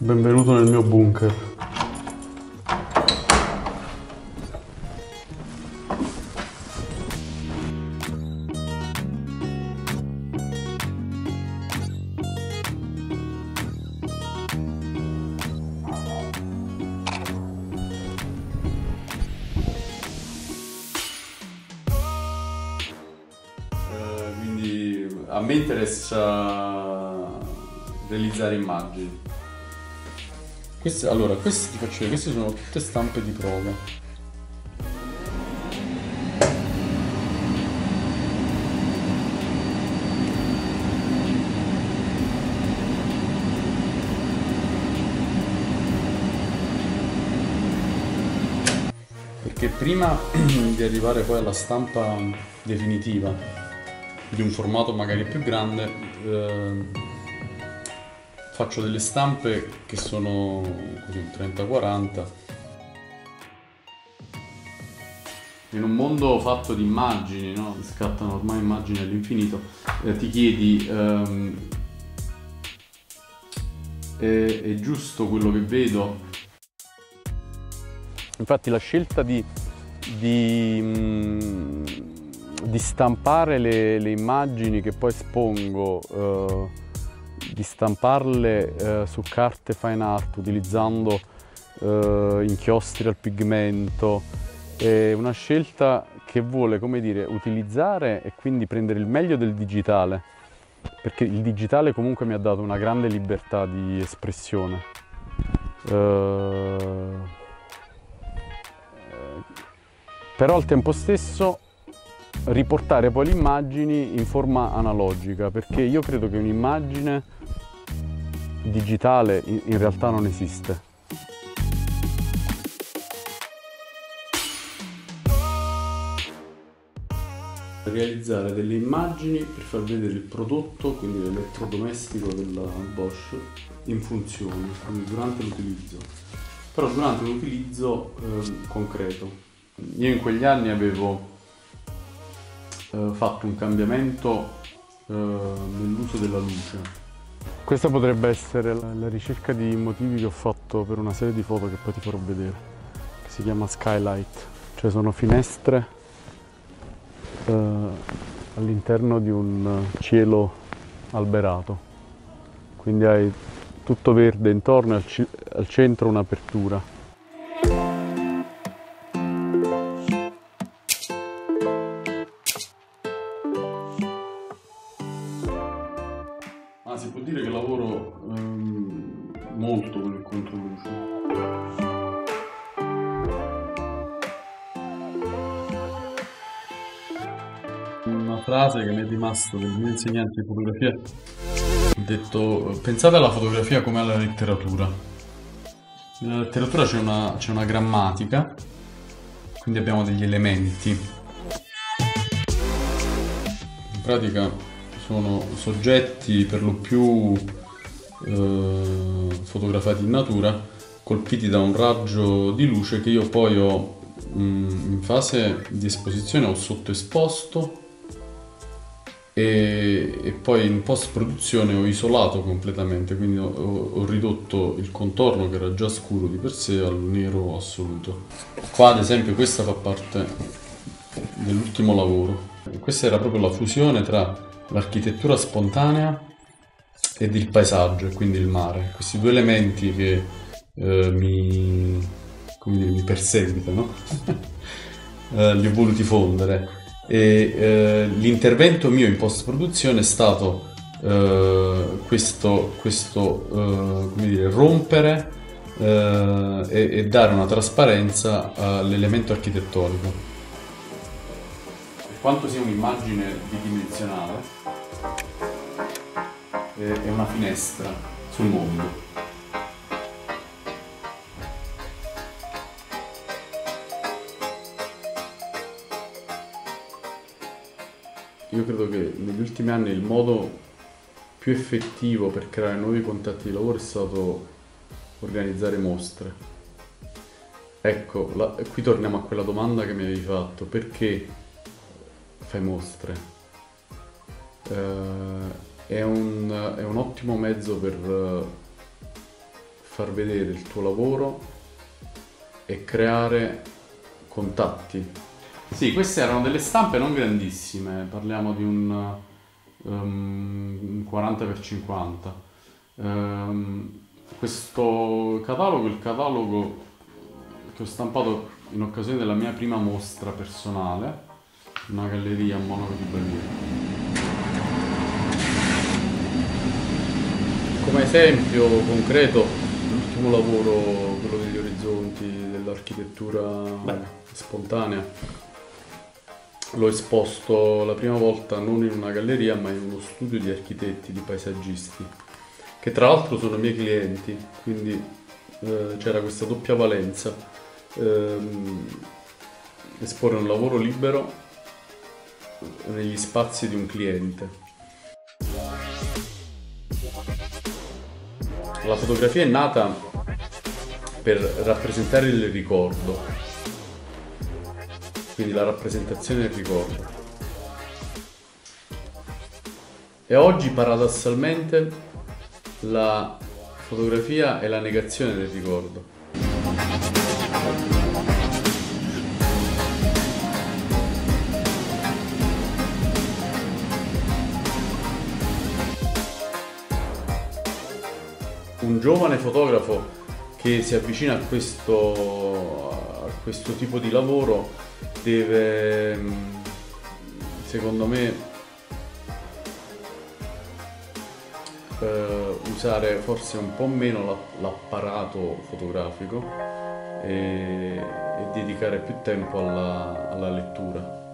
Benvenuto nel mio bunker. Eh, a me interessa realizzare immagini. Queste, allora, queste ti faccio vedere, queste sono tutte stampe di prova. Perché prima di arrivare poi alla stampa definitiva di un formato magari più grande, eh, faccio delle stampe che sono così un 30-40. In un mondo fatto di immagini, no? scattano ormai immagini all'infinito, eh, ti chiedi ehm, è, è giusto quello che vedo? Infatti la scelta di, di, mm, di stampare le, le immagini che poi espongo, eh, di stamparle eh, su carte fine art utilizzando eh, inchiostri al pigmento, è una scelta che vuole, come dire, utilizzare e quindi prendere il meglio del digitale, perché il digitale comunque mi ha dato una grande libertà di espressione. Eh, però al tempo stesso riportare poi le immagini in forma analogica, perché io credo che un'immagine digitale in, realtà non esiste. Realizzare delle immagini per far vedere il prodotto, quindi l'elettrodomestico della Bosch, in funzione, quindi durante l'utilizzo. Però durante l'utilizzo eh, concreto. Io in quegli anni avevo eh, fatto un cambiamento eh, nell'uso della luce. Questa potrebbe essere la, la, ricerca di motivi che ho fatto per una serie di foto che poi ti farò vedere, che si chiama Skylight, cioè sono finestre eh, all'interno di un cielo alberato, quindi hai tutto verde intorno e al, al centro un'apertura. Si può dire che lavoro ehm, molto con il controluce. Una frase che mi è rimasta del mio insegnante di fotografia ha detto pensate alla fotografia come alla letteratura. Nella letteratura c'è una, c'è una grammatica, quindi abbiamo degli elementi. In pratica sono soggetti per lo più eh, fotografati in natura, colpiti da un raggio di luce che io poi ho mh, in fase di esposizione ho sottoesposto e, e poi in post produzione ho isolato completamente, quindi ho, ho, ridotto il contorno che era già scuro di per sé al nero assoluto. Qua ad esempio questa fa parte dell'ultimo lavoro. Questa era proprio la fusione tra l'architettura spontanea ed il paesaggio, quindi il mare. Questi due elementi che eh, mi, dire, mi, perseguitano, eh, li ho voluti fondere. E eh, l'intervento mio in post-produzione è stato eh, questo, questo eh, dire, rompere eh, e, e dare una trasparenza all'elemento architettonico quanto sia un'immagine bidimensionale è una finestra sul mondo. Io credo che negli ultimi anni il modo più effettivo per creare nuovi contatti di lavoro è stato organizzare mostre. Ecco, la, qui torniamo a quella domanda che mi avevi fatto, perché fai mostre. Uh, è, un, è, un, ottimo mezzo per uh, far vedere il tuo lavoro e creare contatti. Sì, queste erano delle stampe non grandissime, parliamo di un, um, 40x50. Um, questo catalogo il catalogo che ho stampato in occasione della mia prima mostra personale, una galleria a Monaco di Baviera. Esempio concreto, l'ultimo lavoro, quello degli orizzonti, dell'architettura spontanea, l'ho esposto la prima volta non in una galleria ma in uno studio di architetti, di paesaggisti, che tra l'altro sono miei clienti, quindi eh, c'era questa doppia valenza, ehm, esporre un lavoro libero negli spazi di un cliente. La fotografia è nata per rappresentare il ricordo, quindi la rappresentazione del ricordo. E oggi paradossalmente la fotografia è la negazione del ricordo. Un giovane fotografo che si avvicina a questo, a questo tipo di lavoro deve, secondo me, eh, usare forse un po' meno l'apparato fotografico e, e dedicare più tempo alla, alla lettura.